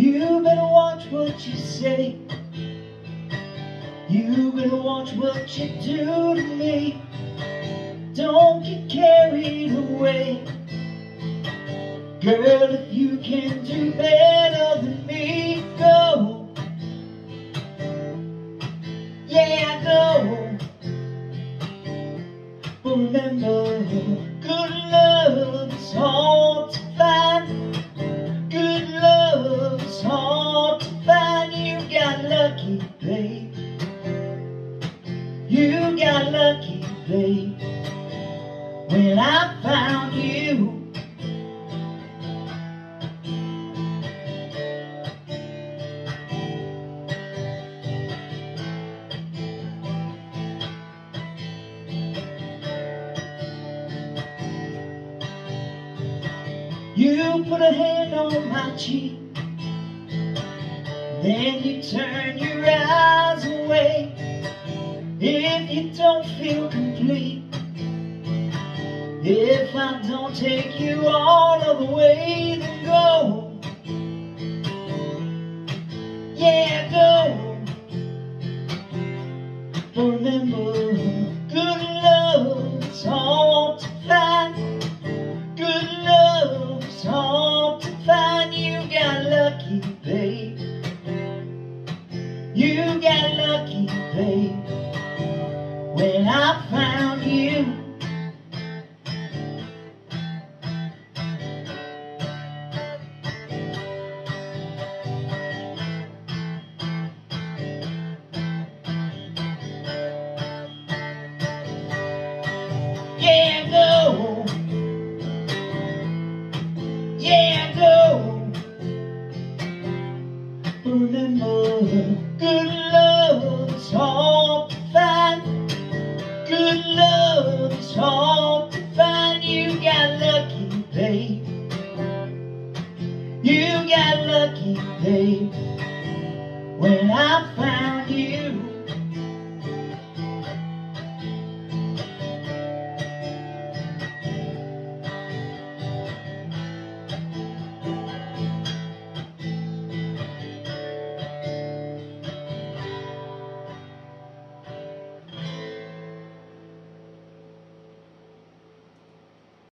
You better watch what you say. You better watch what you do to me. Don't get carried away. Girl, if you can do better than me, go. Yeah, go. Remember, babe. When I found you. You put a hand on my cheek Then you turn your eyes away If you don't feel complete If I don't take you all of the way Then go Yeah, go remember Good love is hard to find Good love is hard to find. You got lucky, babe. You got lucky, babe. When I found you. Yeah, go. Yeah, go. Remember, good love is find. Good love is hard to find. You got lucky, babe. You got lucky, babe. When I found you.